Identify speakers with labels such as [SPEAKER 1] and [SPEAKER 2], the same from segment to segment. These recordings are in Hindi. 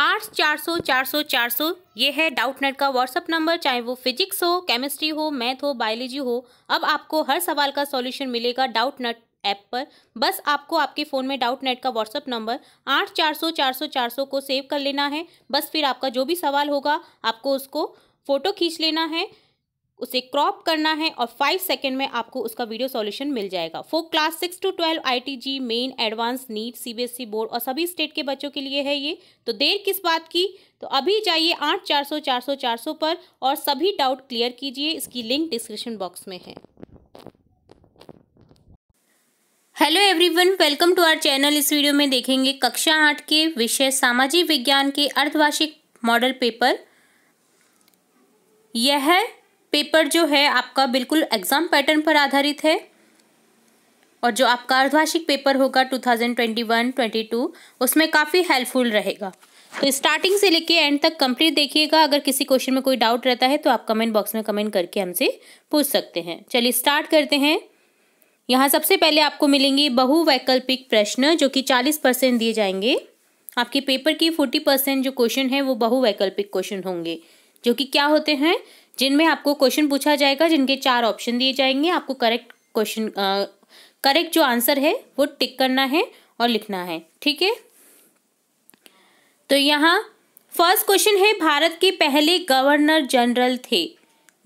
[SPEAKER 1] आठ चार सौ चार सौ चार सौ। ये है डाउट नेट का व्हाट्सअप नंबर, चाहे वो फिजिक्स हो, केमिस्ट्री हो, मैथ हो, बायोलॉजी हो। अब आपको हर सवाल का सॉल्यूशन मिलेगा डाउट नेट ऐप पर। बस आपको आपके फ़ोन में डाउट नेट का व्हाट्सअप नंबर आठ चार सौ चार सौ चार सौ को सेव कर लेना है। बस फिर आपका जो भी सवाल होगा, आपको उसको फ़ोटो खींच लेना है। उसे क्रॉप करना है और फाइव सेकेंड में आपको उसका वीडियो सॉल्यूशन मिल जाएगा। For class six to twelve IIT JEE main advance NEET CBSE board और सभी स्टेट के बच्चों के लिए है ये। तो देर किस बात की? तो अभी जाइए आठ चार सौ चार सौ चार सौ पर और सभी डाउट क्लियर कीजिए। इसकी लिंक डिस्क्रिप्शन बॉक्स में है। Hello everyone welcome to our channel इस वीडियो में देखेंगे कक्षा आठ के विषय सामाजिक विज्ञान के अर्धवार्षिक मॉडल पेपर यह पेपर जो है आपका बिल्कुल एग्ज़ाम पैटर्न पर आधारित है और जो आपका अर्धवार्षिक पेपर होगा 2021-22 उसमें काफ़ी हेल्पफुल रहेगा। तो स्टार्टिंग से लेके एंड तक कंप्लीट देखिएगा। अगर किसी क्वेश्चन में कोई डाउट रहता है तो आप कमेंट बॉक्स में कमेंट करके हमसे पूछ सकते हैं। चलिए स्टार्ट करते हैं। यहाँ सबसे पहले आपको मिलेंगे बहुवैकल्पिक प्रश्न जो कि चालीस परसेंट दिए जाएँगे। आपके पेपर की फोर्टी परसेंट जो क्वेश्चन है वो बहुवैकल्पिक क्वेश्चन होंगे। जो कि क्या होते हैं? जिनमें आपको क्वेश्चन पूछा जाएगा, जिनके चार ऑप्शन दिए जाएँगे, आपको करेक्ट क्वेश्चन करेक्ट जो आंसर है, वो टिक करना है और लिखना है, ठीक है? तो यहाँ फ़र्स्ट क्वेश्चन है, भारत के पहले गवर्नर जनरल थे।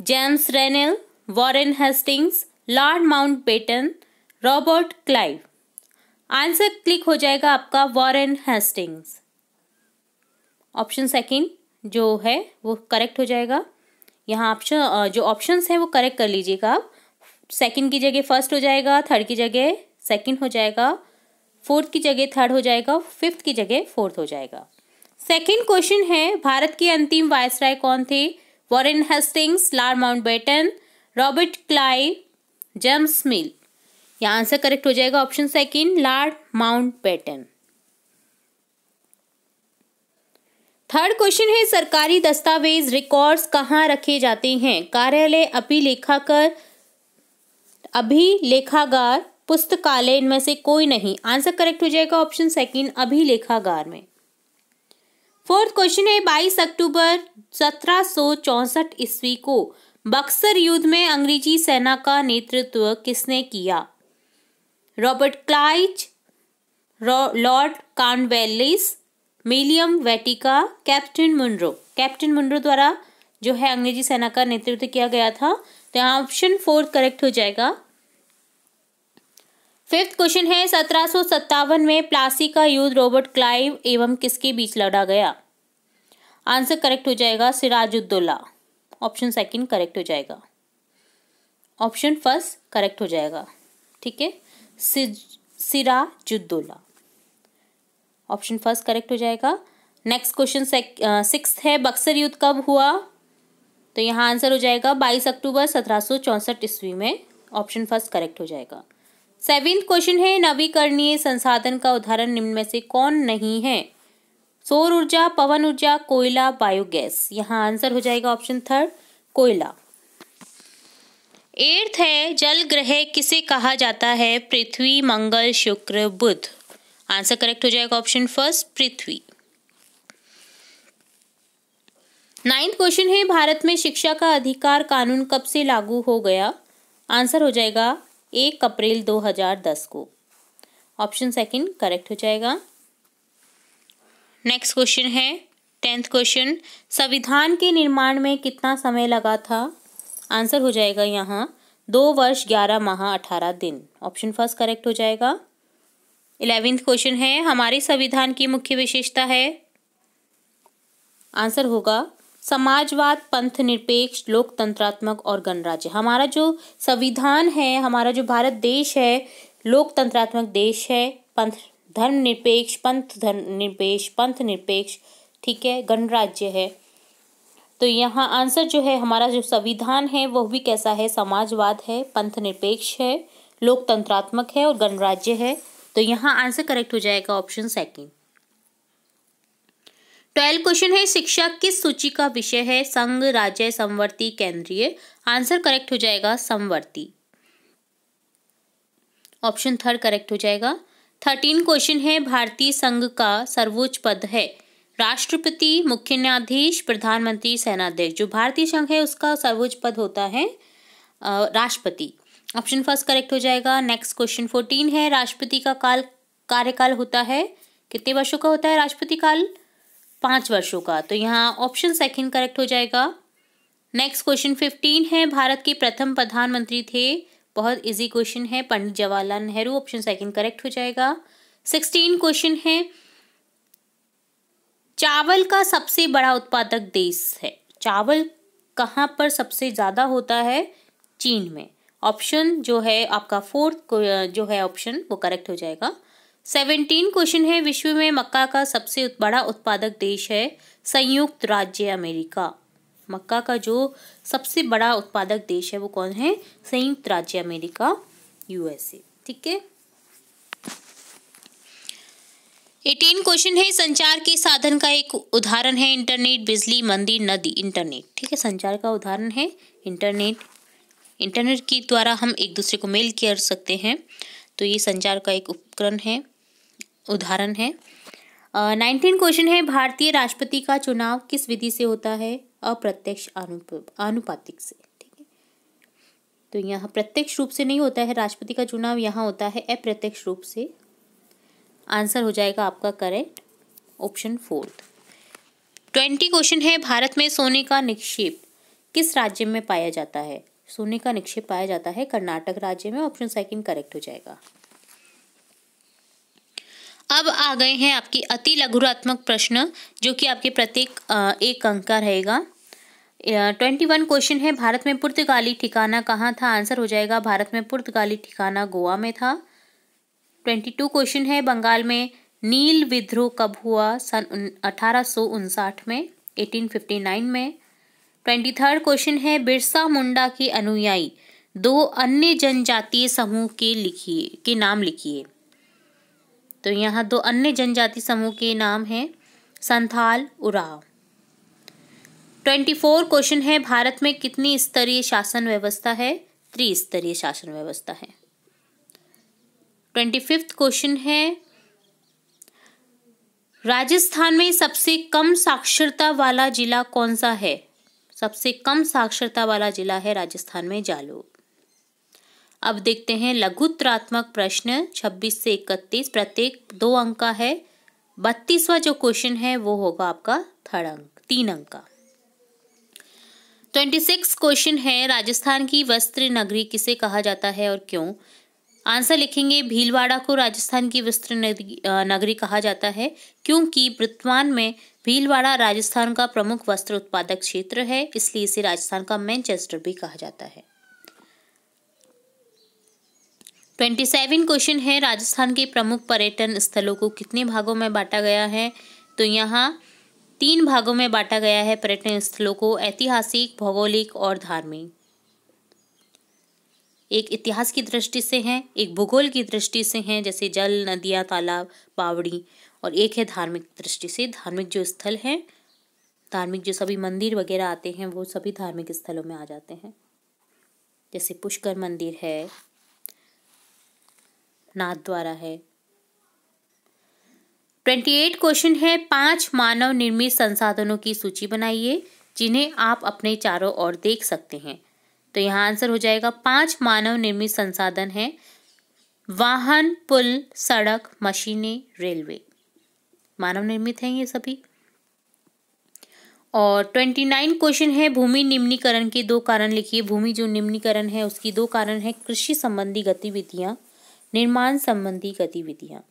[SPEAKER 1] James Rennell Warren Hastings Lord Mountbatten Robert Clive answer click हो जाएगा आपका वॉरेन हेस्टिंग्स ऑप्शन सेकंड जो है, वो करेक्ट हो जाएगा। यहाँ ऑप्शन जो ऑप्शंस हैं वो करेक्ट कर लीजिएगा आप। सेकंड की जगह फ़र्स्ट हो जाएगा थर्ड की जगह सेकंड हो जाएगा फोर्थ की जगह थर्ड हो जाएगा फिफ्थ की जगह फोर्थ हो जाएगा। सेकंड क्वेश्चन है, भारत के अंतिम वायसराय कौन थे? Warren Hastings Lord Mountbatten Robert Clive James Mill यहाँ आंसर करेक्ट हो जाएगा option second Lord Mountbatten third question है, सरकारी दस्तावेज़ रिकॉर्ड्स कहाँ रखे जाते हैं? कार्यालय अभिलेखाकर, अभिलेखागार, पुस्तकालय इनमें से कोई नहीं। आंसर करेक्ट हो जाएगा ऑप्शन सेकंड अभिलेखागार में। फोर्थ क्वेश्चन है 22 अक्टूबर सत्रह ईस्वी को बक्सर युद्ध में अंग्रेज़ी सेना का नेतृत्व किसने किया? Robert Clive Lord Cornwallis William Vatika, captain Munro. Captain Munro द्वारा जो है अंग्रेज़ी सेना का नेतृत्व किया गया था तो यहाँ ऑप्शन फोर्थ करेक्ट हो जाएगा। फिफ्थ क्वेश्चन है, सत्रह सौ सत्तावन में प्लासी का युद्ध रॉबर्ट क्लाइव एवं किसके बीच लड़ा गया? आंसर करेक्ट हो जाएगा, सिराजुद्दौला। ऑप्शन सेकंड करेक्ट हो जाएगा। ऑप्शन फ़र्स्ट करेक्ट हो जाएगा। ठीक है? सिरा जुद्दोला ऑप्शन फ़र्स्ट करेक्ट हो जाएगा। नेक्स्ट क्वेश्चन सिक्स है, बक्सर युद्ध कब हुआ? तो यहाँ आंसर हो जाएगा बाईस अक्टूबर सत्रह ईस्वी में। ऑप्शन फ़र्स्ट करेक्ट हो जाएगा। सेवेंथ क्वेश्चन है, नवीकरणीय संसाधन का उदाहरण निम्न में से कौन नहीं है? सौर ऊर्जा, पवन ऊर्जा, कोयला बायोगैस यहाँ आंसर हो जाएगा ऑप्शन थर्ड, कोयला। एर्थ है, जल ग्रह किसे कहा जाता है? पृथ्वी, मंगल, शुक्र, बुध। आंसर करेक्ट हो जाएगा ऑप्शन फ़र्स्ट, पृथ्वी। नाइन्थ क्वेश्चन है, भारत में शिक्षा का अधिकार कानून कब से लागू हो गया? आंसर हो जाएगा एक अप्रैल 2010 को। ऑप्शन सेकंड करेक्ट हो जाएगा। नेक्स्ट क्वेश्चन है, टेंथ क्वेश्चन, संविधान के निर्माण में कितना समय लगा था? आंसर हो जाएगा यहाँ, दो वर्ष ग्यारह माह अठारह दिन। ऑप्शन फ़र्स्ट करेक्ट हो जाएगा। इलेवेंथ क्वेश्चन है, हमारे संविधान की मुख्य विशेषता है। आंसर होगा, समाजवाद, पंथ, निरपेक्ष, लोकतंत्रात्मक और गणराज्य। हमारा जो संविधान है, हमारा जो भारत देश है, लोकतंत्रात्मक देश है, पंथ धर्म निरपेक्ष, पंथ धर्म निरपेक्ष, पंथ निरपेक्ष, ठीक है, गणराज्य है। तो यहाँ आंसर जो है, हमारा जो संविधान है, वह भी कैसा है? समाजवाद है, पंथ निरपेक्ष है, लोकतंत्रात्मक है और गणराज्य है। तो यहाँ आंसर करेक्ट हो जाएगा ऑप्शन सेकेंड ट्वेल्व क्वेश्चन है, शिक्षा किस सूची का विषय है? संघ, राज्य संवर्ती केंद्रीय. आंसर करेक्ट हो जाएगा संवर्ती ऑप्शन थर्ड करेक्ट हो जाएगा. थर्टीन क्वेश्चन है, भारतीय संघ का सर्वोच्च पद है. राष्ट्रपति, मुख्य न्यायाधीश, प्रधानमंत्री, सेनाध्यक्ष. जो भारतीय संघ है, उसका सर्वोच्च पद होता है राष्ट्रपति. ऑप्शन फ़र्स्ट करेक्ट हो जाएगा। नेक्स्ट क्वेश्चन फोर्टीन है, राष्ट्रपति का काल, कार्यकाल होता है, कितने वर्षों का होता है राष्ट्रपति काल? पाँच वर्षों का। तो यहाँ ऑप्शन सेकंड करेक्ट हो जाएगा। नेक्स्ट क्वेश्चन फिफ्टीन है, भारत के प्रथम प्रधानमंत्री थे। बहुत इजी क्वेश्चन है, Pandit Jawaharlal Nehru option second correct हो जाएगा। सिक्सटीन क्वेश्चन है, चावल का सबसे बड़ा उत्पादक देश है। चावल कहाँ पर सबसे ज़्यादा होता है? चीन में। ऑप्शन जो है, आपका फोर्थ जो है ऑप्शन, वो करेक्ट हो जाएगा। सेवेंटीन क्वेश्चन है, विश्व में मक्का का सबसे बड़ा उत्पादक देश है, संयुक्त राज्य अमेरिका। मक्का का जो सबसे बड़ा उत्पादक देश है, वो कौन है? संयुक्त राज्य अमेरिका यूएसए ठीक है? एटीन क्वेश्चन है, संचार के साधन का एक उदाहरण है इंटरनेट बिजली, मंदिर, नदी इंटरनेट ठीक है, संचार का उदाहरण है इंटरनेट इंटरनेट के द्वारा हम एक दूसरे को मेल कर सकते हैं। तो ये संचार का एक उपकरण है, उदाहरण है। नाइनटीन क्वेश्चन है, भारतीय राष्ट्रपति का चुनाव किस विधि से होता है? अप्रत्यक्ष अनुप अनुपातिक से, ठीक है। तो यहाँ प्रत्यक्ष रूप से नहीं होता है, राष्ट्रपति का चुनाव यहाँ होता है, अप्रत्यक्ष रूप से। आंसर हो जाएगा आपका correct option fourth twenty question है, भारत में सोने का निक्षेप किस राज्य में पाया जाता है? सोने का निक्षेप पाया जाता है कर्नाटक राज्य में ऑप्शन सेकंड करेक्ट हो जाएगा। अब आ गए हैं आपकी अति लघुरात्मक प्रश्न, जो कि आपके प्रत्येक एक अंक का रहेगा। ट्वेंटी वन क्वेश्चन है, भारत में पुर्तगाली ठिकाना कहाँ था? आंसर हो जाएगा, भारत में पुर्तगाली ठिकाना गोवा में था। ट्वेंटी टू क्वेश्चन है, बंगाल में नील विद्रोह कब हुआ? सन अठारह सौ उनसठ में एटीन फिफ्टी नाइन में ट्वेंटी थर्ड क्वेश्चन है, बिरसा मुंडा के अनुयायी। दो अन्य जनजातीय समूह के लिखिए, के नाम लिखिए। तो यहाँ दो अन्य जनजाति समूह के नाम हैं, Santhal, Oraon. Twenty four question है, भारत में कितनी स्तरीय शासन व्यवस्था है? त्रिस्तरीय शासन व्यवस्था है। ट्वेंटी फिफ्थ क्वेश्चन है, राजस्थान में सबसे कम साक्षरता वाला जिला कौन सा है? सबसे कम साक्षरता वाला जिला है राजस्थान में जालोर अब देखते हैं लघुत्रात्मक प्रश्न 26 से 31 प्रत्येक दो अंक का है। बत्तीसवा जो क्वेश्चन है, वो होगा आपका थर्ड अंक, तीन अंक का। ट्वेंटी सिक्स क्वेश्चन है, राजस्थान की वस्त्र नगरी किसे कहा जाता है और क्यों? आंसर लिखेंगे, भीलवाड़ा को राजस्थान की विस्तृत नगरी कहा जाता है, क्योंकि वर्तमान में भीलवाड़ा राजस्थान का प्रमुख वस्त्र उत्पादक क्षेत्र है, इसलिए इसे राजस्थान का मैनचेस्टर भी कहा जाता है। ट्वेंटी सेवन क्वेश्चन है, राजस्थान के प्रमुख पर्यटन स्थलों को कितने भागों में बांटा गया है? तो यहाँ तीन भागों में बांटा गया है पर्यटन स्थलों को, ऐतिहासिक, भौगोलिक और धार्मिक। एक इतिहास की दृष्टि से हैं, एक भूगोल की दृष्टि से हैं, जैसे जल, नदियाँ, तालाब, बावड़ी, और एक है धार्मिक दृष्टि से। धार्मिक जो स्थल हैं, धार्मिक जो सभी मंदिर वगैरह आते हैं, वो सभी धार्मिक स्थलों में आ जाते हैं। जैसे पुष्कर मंदिर है नाथ द्वारा है। ट्वेंटी एट क्वेश्चन है, पाँच मानव निर्मित संसाधनों की सूची बनाइए, जिन्हें आप अपने चारों ओर देख सकते हैं। तो यहाँ आंसर हो जाएगा, पाँच मानव निर्मित संसाधन हैं। वाहन, पुल, सड़क, मशीनें, रेलवे। मानव निर्मित हैं ये सभी। और ट्वेंटी नाइन क्वेश्चन है, भूमि निम्नीकरण के दो कारण लिखिए। भूमि जो निम्नीकरण है, उसकी दो कारण है, कृषि संबंधी गतिविधियाँ, निर्माण संबंधी गतिविधियाँ।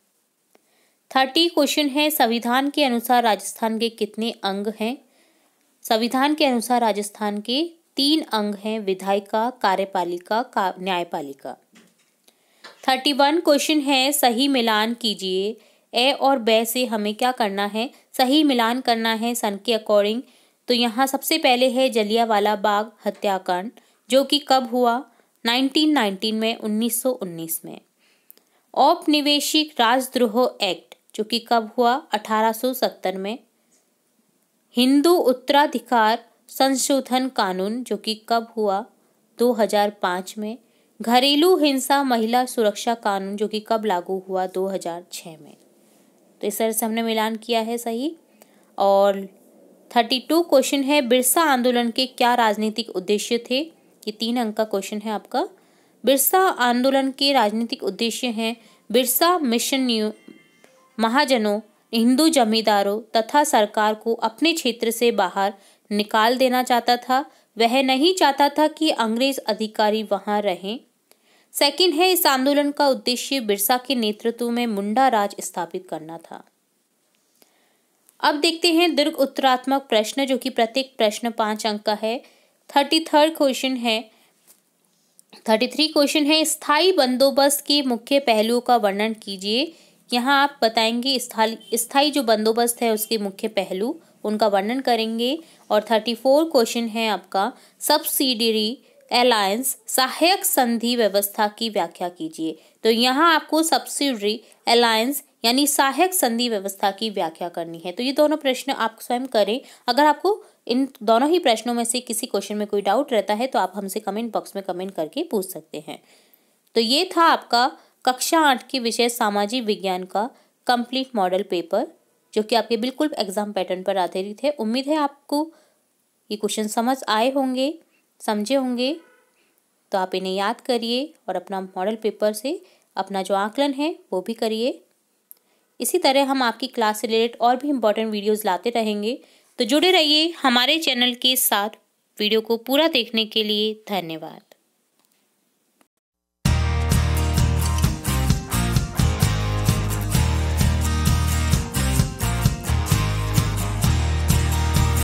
[SPEAKER 1] थर्टी क्वेश्चन है, संविधान के अनुसार राजस्थान के कितने अंग हैं? संविधान के अनुसार राजस्थान के तीन अंग हैं, विधायिका, कार्यपालिका, का, न्यायपालिका। थर्टी वन क्वेश्चन है, सही मिलान कीजिए। ए और बे से हमें क्या करना है? सही मिलान करना है सन के अकॉर्डिंग। तो यहाँ सबसे पहले है जलियावाला बाग हत्याकांड, जो कि कब हुआ? 1919 में 1919 में। औपनिवेशिक राजद्रोह एक्ट, जो कि कब हुआ? 1870 में। हिंदू उत्तराधिकार संशोधन कानून, जो कि कब हुआ? 2005 में। घरेलू हिंसा महिला सुरक्षा कानून, जो कि कब लागू हुआ? 2006 में। तो इस तरह से हमने मिलान किया है सही। और थर्टी टू क्वेश्चन है, बिरसा आंदोलन के क्या राजनीतिक उद्देश्य थे? ये तीन अंक का क्वेश्चन है आपका। बिरसा आंदोलन के राजनीतिक उद्देश्य हैं बिरसा मिशन महाजनों, हिंदू जमींदारों तथा सरकार को अपने क्षेत्र से बाहर निकाल देना चाहता था, वह नहीं चाहता था कि अंग्रेज़ अधिकारी वहाँ रहें। सेकंड है, इस आंदोलन का उद्देश्य बिरसा के नेतृत्व में मुंडा राज स्थापित करना था। अब देखते हैं दीर्घ उत्तरात्मक प्रश्न, जो कि प्रत्येक प्रश्न पाँच अंक का है। थर्टी थर्ड क्वेश्चन है। थर्टी थ्री क्वेश्चन है, स्थायी बंदोबस्त के मुख्य पहलुओं का वर्णन कीजिए। यहाँ आप बताएँगे स्थायी जो बंदोबस्त है, उसके मुख्य पहलू। उनका वर्णन करेंगे। और थर्टी फोर क्वेश्चन है आपका। सब्सिडरी अलायंस सहायक संधि व्यवस्था की व्याख्या कीजिए। तो यहाँ आपको सब्सिडरी अलायंस यानी सहायक संधि व्यवस्था की व्याख्या करनी है। तो ये दोनों प्रश्न आप स्वयं करें। अगर आपको इन दोनों ही प्रश्नों में से किसी क्वेश्चन में कोई डाउट रहता है तो आप हमसे कमेंट बॉक्स में कमेंट करके पूछ सकते हैं। तो ये था आपका कक्षा आठ के विषय सामाजिक विज्ञान का कंप्लीट मॉडल पेपर जो कि आपके बिल्कुल एग्ज़ाम पैटर्न पर आधारित है। उम्मीद है आपको ये क्वेश्चन समझ आए होंगे, समझे होंगे। तो आप इन्हें याद करिए और अपना मॉडल पेपर से अपना जो आकलन है, वो भी करिए। इसी तरह हम आपकी क्लास से रिलेटेड और भी इम्पोर्टेंट वीडियोस लाते रहेंगे। तो जुड़े रहिए हमारे चैनल के साथ। वीडियो को पूरा देखने के लिए धन्यवाद।